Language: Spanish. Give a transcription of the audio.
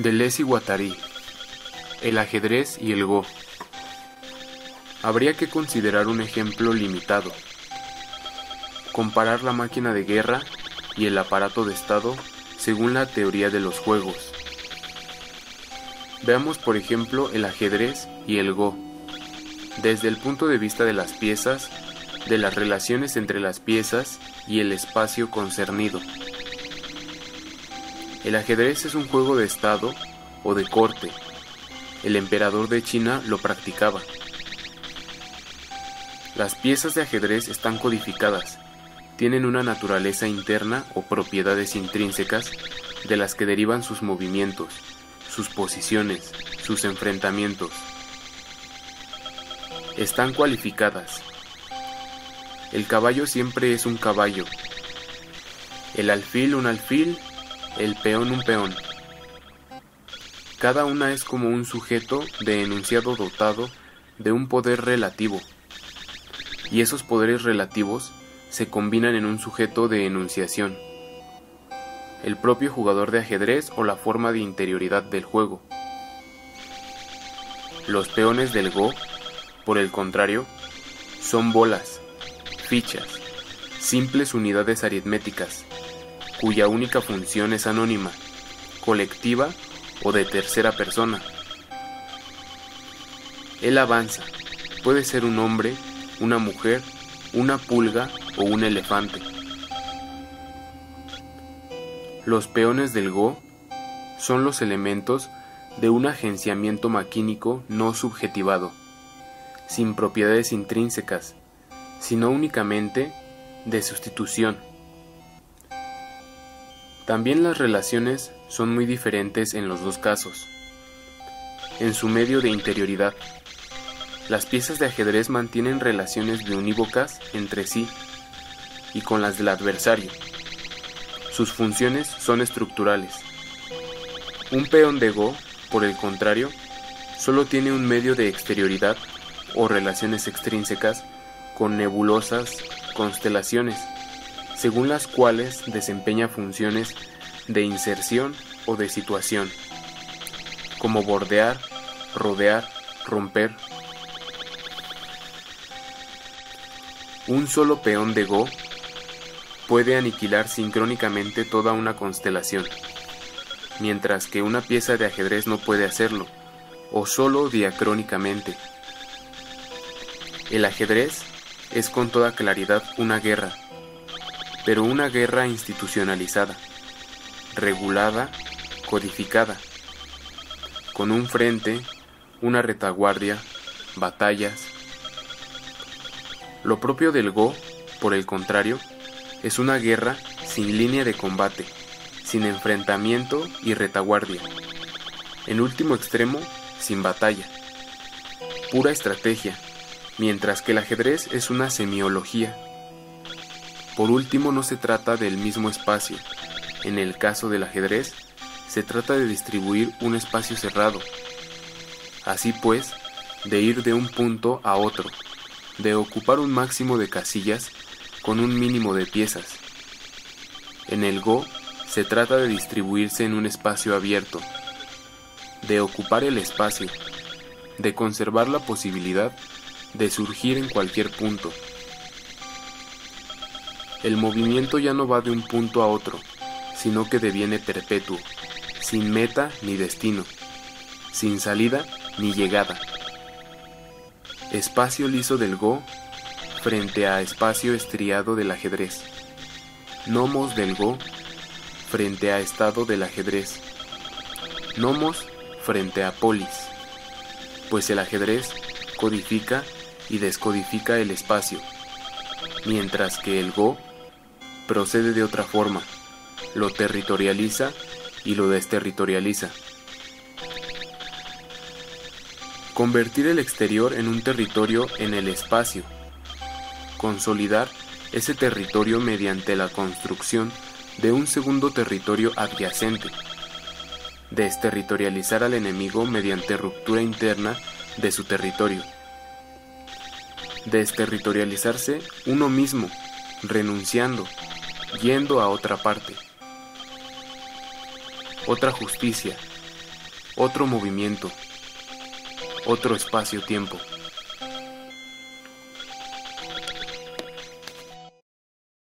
Deleuze y Guattari. El ajedrez y el Go. Habría que considerar un ejemplo limitado. Comparar la máquina de guerra y el aparato de Estado según la teoría de los juegos. Veamos por ejemplo el ajedrez y el Go, desde el punto de vista de las piezas, de las relaciones entre las piezas y el espacio concernido. El ajedrez es un juego de estado o de corte. El emperador de China lo practicaba. Las piezas de ajedrez están codificadas, tienen una naturaleza interna o propiedades intrínsecas de las que derivan sus movimientos, sus posiciones, sus enfrentamientos. Están cualificadas. El caballo siempre es un caballo. El alfil un alfil el peón un peón. Cada una es como un sujeto de enunciado dotado de un poder relativo, y esos poderes relativos se combinan en un sujeto de enunciación, el propio jugador de ajedrez o la forma de interioridad del juego. Los peones del Go, por el contrario, son bolas, fichas, simples unidades aritméticas, cuya única función es anónima, colectiva o de tercera persona. Él avanza, puede ser un hombre, una mujer, una pulga o un elefante. Los peones del Go son los elementos de un agenciamiento maquínico no subjetivado, sin propiedades intrínsecas, sino únicamente de sustitución. También las relaciones son muy diferentes en los dos casos. En su medio de interioridad, las piezas de ajedrez mantienen relaciones unívocas entre sí y con las del adversario. Sus funciones son estructurales. Un peón de Go, por el contrario, solo tiene un medio de exterioridad o relaciones extrínsecas con nebulosas constelaciones según las cuales desempeña funciones de inserción o de situación, como bordear, rodear, romper. Un solo peón de Go puede aniquilar sincrónicamente toda una constelación, mientras que una pieza de ajedrez no puede hacerlo, o solo diacrónicamente. El ajedrez es con toda claridad una guerra, pero una guerra institucionalizada, regulada, codificada, con un frente, una retaguardia, batallas. Lo propio del Go, por el contrario, es una guerra sin línea de combate, sin enfrentamiento y retaguardia. En último extremo, sin batalla. Pura estrategia, mientras que el ajedrez es una semiología por último, no se trata del mismo espacio. En el caso del ajedrez, se trata de distribuir un espacio cerrado. Así pues, de ir de un punto a otro, de ocupar un máximo de casillas con un mínimo de piezas. En el Go, se trata de distribuirse en un espacio abierto, de ocupar el espacio, de conservar la posibilidad de surgir en cualquier punto. El movimiento ya no va de un punto a otro, sino que deviene perpetuo, sin meta ni destino, sin salida ni llegada. Espacio liso del Go frente a espacio estriado del ajedrez. Nomos del Go frente a estado del ajedrez. Nomos frente a polis, pues el ajedrez codifica y descodifica el espacio, mientras que el Go procede de otra forma, lo territorializa y lo desterritorializa. Convertir el exterior en un territorio en el espacio. Consolidar ese territorio mediante la construcción de un segundo territorio adyacente. Desterritorializar al enemigo mediante ruptura interna de su territorio. Desterritorializarse uno mismo, renunciando, yendo a otra parte. Otra justicia, otro movimiento, otro espacio-tiempo.